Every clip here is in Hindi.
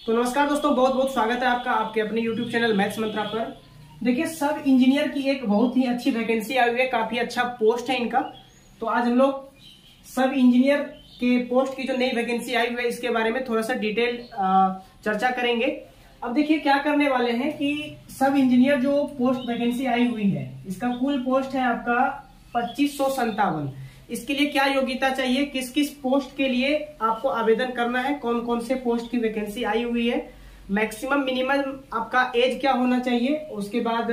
तो नमस्कार दोस्तों, बहुत बहुत स्वागत है आपका, आपके अपने YouTube चैनल मैथ्स मंत्रा पर। देखिए, सब इंजीनियर की एक बहुत ही अच्छी वैकेंसी आई हुई है, काफ़ी अच्छा पोस्ट है इनका। तो आज हम लोग सब इंजीनियर के पोस्ट की जो नई वैकेंसी आई हुई है, इसके बारे में थोड़ा सा डिटेल चर्चा करेंगे। अब देखिए, क्या करने वाले हैं कि सब इंजीनियर जो पोस्ट वैकेंसी आई हुई है, इसका कुल पोस्ट है आपका पच्चीस इसके लिए क्या योग्यता चाहिए? किस किस पोस्ट के लिए आपको आवेदन करना है? कौन कौन से पोस्ट की वैकेंसी आई हुई है? मैक्सिमम मिनिमम आपका एज क्या होना चाहिए? उसके बाद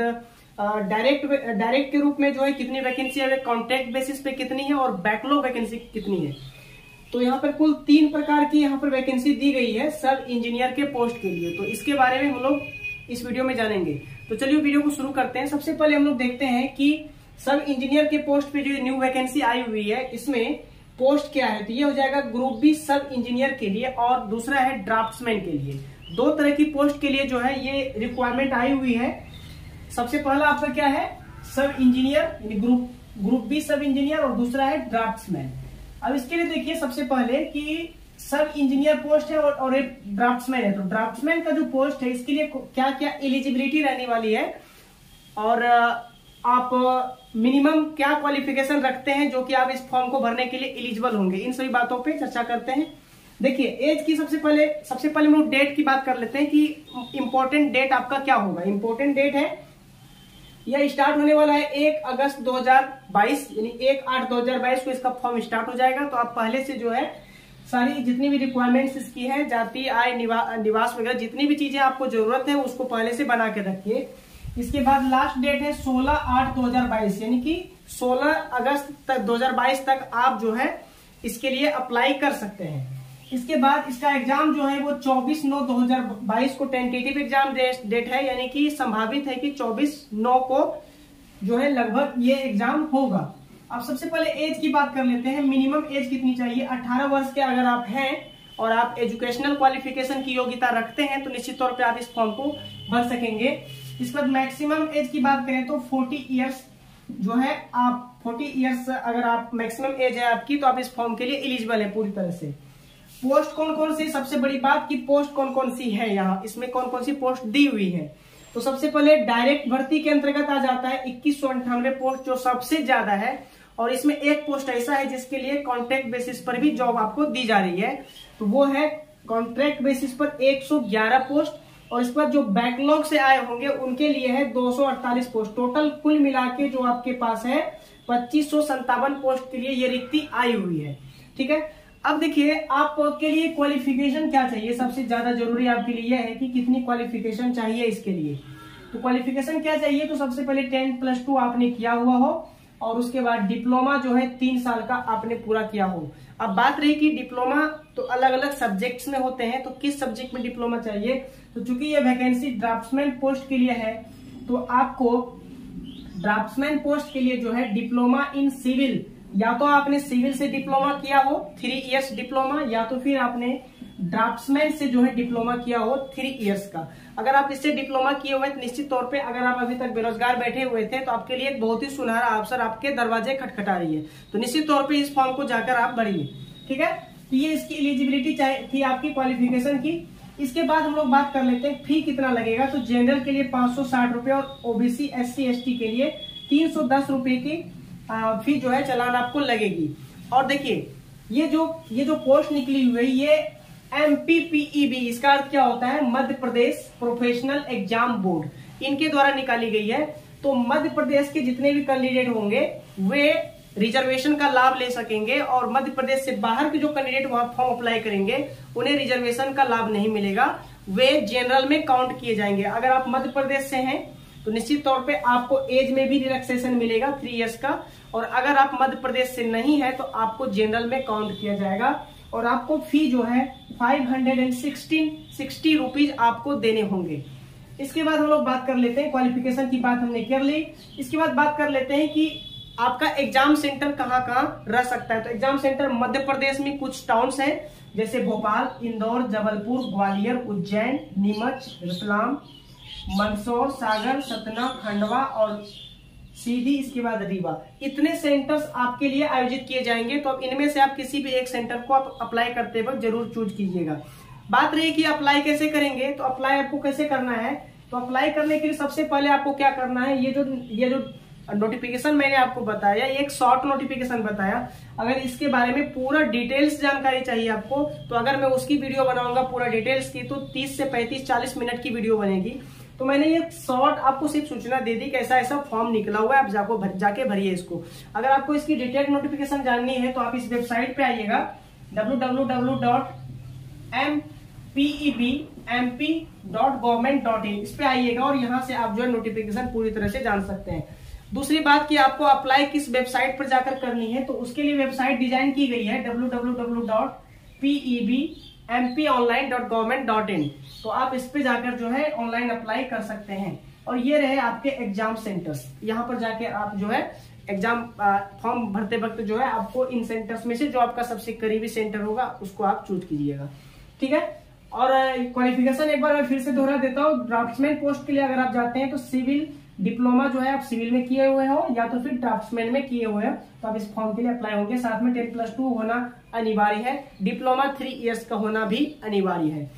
डायरेक्ट डायरेक्ट के रूप में जो है कितनी वैकेंसी है कॉन्ट्रैक्ट बेसिस पे कितनी है और बैकलॉग वैकेंसी कितनी है? तो यहाँ पर कुल तीन प्रकार की यहाँ पर वैकेंसी दी गई है, सब इंजीनियर के पोस्ट के लिए। तो इसके बारे में हम लोग इस वीडियो में जानेंगे। तो चलिए वीडियो को शुरू करते हैं। सबसे पहले हम लोग देखते हैं कि सब इंजीनियर के पोस्ट पे जो न्यू वैकेंसी आई हुई है इसमें पोस्ट क्या है? तो ये हो जाएगा ग्रुप बी सब इंजीनियर के लिए और दूसरा है ड्राफ्ट्समैन के लिए। दो तरह की पोस्ट के लिए जो है ये रिक्वायरमेंट आई हुई है। सबसे पहला आपका क्या है? Sub engineer group group B sub engineer और दूसरा है ड्राफ्ट्समैन अब इसके लिए देखिए सबसे पहले कि सब इंजीनियर पोस्ट है और, और एक ड्राफ्ट्समैन है। तो ड्राफ्ट्समैन का जो पोस्ट है इसके लिए क्या क्या एलिजिबिलिटी रहने वाली है? और आप मिनिमम क्या क्वालिफिकेशन रखते हैं जो कि आप इस फॉर्म को भरने के लिए एलिजिबल होंगे? इन सभी बातों पे चर्चा करते हैं। देखिए एज की सबसे पहले सबसे पहले हम डेट की बात कर लेते हैं कि इंपॉर्टेंट डेट आपका क्या होगा। इंपॉर्टेंट डेट है यह स्टार्ट होने वाला है एक अगस्त 2022 यानी एक आठ 2022 को इसका फॉर्म स्टार्ट हो जाएगा। तो आप पहले से जो है सारी जितनी भी रिक्वायरमेंट्स इसकी है जाति आय निवा, निवास वगैरह जितनी भी चीज़ें आपको ज़रूरत है उसको पहले से बना के रखिए। इसके बाद लास्ट डेट है 16 आठ 2022 यानी कि 16 अगस्त तक 2022 तक आप जो है इसके लिए अप्लाई कर सकते हैं। इसके बाद इसका एग्ज़ाम जो है वो 24 नौ 2022 को टेंटेटिव एग्ज़ाम डेट है, यानी कि संभावित है कि 24 नौ को जो है लगभग ये एग्ज़ाम होगा। अब सबसे पहले एज की बात कर लेते हैं। मिनिमम एज कितनी चाहिए? 18 वर्ष के अगर आप हैं और आप एजुकेशनल क्वालिफिकेशन की योग्यता रखते हैं तो निश्चित तौर पे आप इस फॉर्म को भर सकेंगे। इस पर मैक्सिमम एज की बात करें तो 40 इयर्स जो है आप 40 इयर्स अगर आप मैक्सिमम एज है आपकी तो आप इस फॉर्म के लिए एलिजिबल है पूरी तरह से। पोस्ट कौन कौन सी, सबसे बड़ी बात की पोस्ट कौन कौन सी है यहाँ, इसमें कौन कौन सी पोस्ट दी हुई है। तो सबसे पहले डायरेक्ट भर्ती के अंतर्गत आ जाता है इक्कीस पोस्ट जो सबसे ज़्यादा है, और इसमें एक पोस्ट ऐसा है जिसके लिए कॉन्ट्रैक्ट बेसिस पर भी जॉब आपको दी जा रही है। तो वो है कॉन्ट्रैक्ट बेसिस पर 111 पोस्ट और इस पर जो बैकलॉग से आए होंगे, उनके लिए है 248 पोस्ट टोटल कुल मिला के जो आपके पास है, पच्चीस पोस्ट के लिए ये रिक्ति आई हुई है। ठीक है? अब देखिए, आपके लिए क्वालिफिकेशन क्या चाहिए? सबसे ज़्यादा ज़रूरी आपके लिए यह है कि कितनी क्वालिफिकेशन चाहिए इसके लिए। तो क्वालिफिकेशन क्या चाहिए? तो सबसे पहले टेन प्लस टू आपने किया हुआ हो। और उसके बाद डिप्लोमा जो है तीन साल का आपने पूरा किया हो। अब बात रही कि डिप्लोमा तो अलग अलग सब्जेक्ट्स में होते हैं तो किस सब्जेक्ट में डिप्लोमा चाहिए? तो चूँकि ये वैकेंसी ड्राफ्ट्समैन पोस्ट के लिए है तो आपको ड्राफ्ट्समैन पोस्ट के लिए जो है डिप्लोमा इन सिविल, या तो आपने सिविल से डिप्लोमा किया हो थ्री इयर्स डिप्लोमा, या तो फिर आपने ड्राफ्ट्समैन से जो है डिप्लोमा किया हो थ्री इयर्स का। अगर आप इससे डिप्लोमा किए हुए तो निश्चित तौर पे अगर आप अभी तक बेरोजगार बैठे हुए थे तो आपके लिए एक बहुत ही सुनहरा अवसर आपके दरवाजे खटखटा रही है। तो निश्चित तौर पे इस फॉर्म को जाकर आप भरिए, ठीक है? तो ये इसकी एलिजिबिलिटी थी आपकी क्वालिफिकेशन की। इसके बाद हम लोग बात कर लेते हैं फ़ी कितना लगेगा? तो जनरल के लिए पाँच सौ और ओबीसी एस सी के लिए तीन सौ की फ़ी जो है चलान आपको लगेगी। और देखिए, ये जो ये जो पोस्ट निकली हुई है, ये एमपीपीईबी इसका अर्थ क्या होता है? Madhya Pradesh professional exam board. इनके द्वारा निकाली गई है। तो मध्य प्रदेश के जितने भी कैंडिडेट होंगे, वे रिजर्वेशन का लाभ ले सकेंगे और मध्य प्रदेश से बाहर के जो कैंडिडेट वहाँ फॉर्म अप्लाई करेंगे, उन्हें रिजर्वेशन का लाभ नहीं मिलेगा। वे जनरल में काउंट किए जाएँगे। अगर आप मध्य प्रदेश से हैं तो निश्चित तौर पे आपको एज में भी रिलैक्सेशन मिलेगा थ्री इयर्स का। और अगर आप मध्य प्रदेश से नहीं है तो आपको जनरल में काउंट किया जाएगा। और आपको फ़ी जो है five hundred and sixteen sixty rupees आपको देने होंगे। इसके बाद हम लोग बात कर लेते हैं क्वालिफिकेशन की बात हमने कर ली। इसके बाद बात कर लेते हैं कि आपका एग्ज़ाम सेंटर कहाँ कहाँ रह सकता है। तो एग्ज़ाम सेंटर मध्य प्रदेश में कुछ टाउन्स हैं, जैसे भोपाल, इंदौर, जबलपुर, ग्वालियर, उज्जैन, नीमच, रतलाम, मंदसौर, सागर, सतना, खंडवा और सीधी इसके बाद रीवा। इतने सेंटर्स आपके लिए आयोजित किए जाएँगे तो अब इनमें से आप किसी भी एक सेंटर को आप अप्लाई करते वक्त ज़रूर चूज़ कीजिएगा। बात रही कि अप्लाई कैसे करेंगे तो अप्लाई आपको कैसे करना है? तो अप्लाई करने के लिए सबसे पहले आपको क्या करना है, ये जो ये जो नोटिफिकेशन मैंने आपको बताया, एक शॉर्ट नोटिफिकेशन बताया। अगर इसके बारे में पूरा डिटेल्स जानकारी चाहिए आपको तो अगर मैं उसकी वीडियो बनाऊँगा पूरा डिटेल्स की तो 30 से 35 40 मिनट की वीडियो बनेगी। तो मैंने ये शॉर्ट आपको सिर्फ़ सूचना दे दी कैसा ऐसा फॉर्म निकला हुआ है आप जाको भर, जाके भरिए इसको। अगर आपको इसकी डिटेल नोटिफिकेशन जाननी है तो आप इस वेबसाइट पे आइएगा W W W dot M PEB MP dot government dot in इस पे आइएगा और यहाँ से आप जो है नोटिफिकेशन पूरी तरह से जान सकते हैं। दूसरी बात कि आपको अप्लाई किस वेबसाइट पर जाकर करनी है तो उसके लिए वेबसाइट डिज़ाइन की गई है W W W dot PEB M तो आप इस पे जाकर जो है ऑनलाइन अप्लाई कर सकते हैं। और ये रहे आपके एग्ज़ाम सेंटर्स यहाँ पर जाके आप जो है एग्ज़ाम फॉर्म भरते वक्त जो है आपको इन सेंटर्स में से जो आपका सबसे करीबी सेंटर होगा, उसको आप चूज़ कीजिएगा। ठीक है? और क्वालिफिकेशन एक बार मैं फिर से दोहरा देता हूँ। ड्राफ्टमैन पोस्ट के लिए अगर आप जाते हैं तो सिविल डिप्लोमा जो है आप सिविल में किए हुए हो या तो फिर ड्राफ्टमैन में किए हुए हो तो आप इस फॉर्म के लिए अप्लाई होंगे। साथ में टेन प्लस टू होना अनिवार्य है। डिप्लोमा थ्री इयर्स का होना भी अनिवार्य है।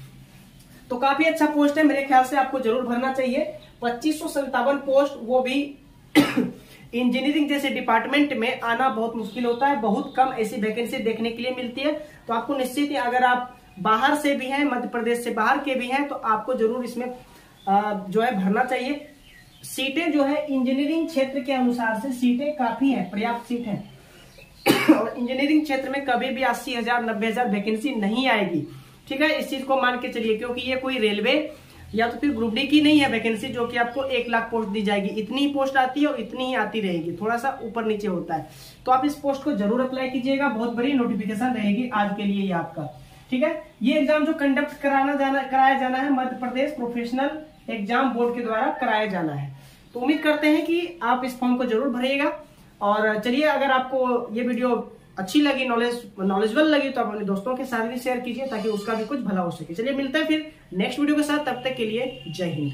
तो काफ़ी अच्छा पोस्ट है, मेरे ख्याल से आपको ज़रूर भरना चाहिए। पच्चीस पोस्ट वो भी इंजीनियरिंग जैसे डिपार्टमेंट में आना बहुत मुश्किल होता है। बहुत कम ऐसी वैकेंसी देखने के लिए मिलती है। तो आपको निश्चित ही अगर आप बाहर से भी हैं, मध्य प्रदेश से बाहर के भी हैं तो आपको ज़रूर इसमें जो है भरना चाहिए। सीटें जो है इंजीनियरिंग क्षेत्र के अनुसार से सीटें काफ़ी है, पर्याप्त सीट है। और इंजीनियरिंग क्षेत्र में कभी भी अस्सी हज़ार, नब्बे हज़ार वैकेंसी नहीं आएगी। ठीक है, इस चीज़ को मान के चलिए, क्योंकि ये कोई रेलवे या तो फिर ग्रुप डी की नहीं है वैकेंसी जो कि आपको एक लाख पोस्ट दी जाएगी। इतनी ही पोस्ट आती है और इतनी ही आती रहेगी। थोड़ा सा ऊपर नीचे होता है। तो आप इस पोस्ट को ज़रूर अप्लाई कीजिएगा। बहुत बड़ी नोटिफिकेशन रहेगी आज के लिए ये आपका। ठीक है, ये एग्ज़ाम जो कंडक्ट कराना जाना, कराया जाना है Madhya Pradesh professional exam board के द्वारा कराया जाना है। तो उम्मीद करते हैं कि आप इस फॉर्म को ज़रूर भरिएगा और चलिए, अगर आपको ये वीडियो अच्छी लगी, नॉलेज, नॉलेजबल लगी तो आप अपने दोस्तों के साथ भी शेयर कीजिए ताकि उसका भी कुछ भला हो सके। चलिए, मिलते हैं फिर नेक्स्ट वीडियो के साथ। तब तक के लिए जय हिंद।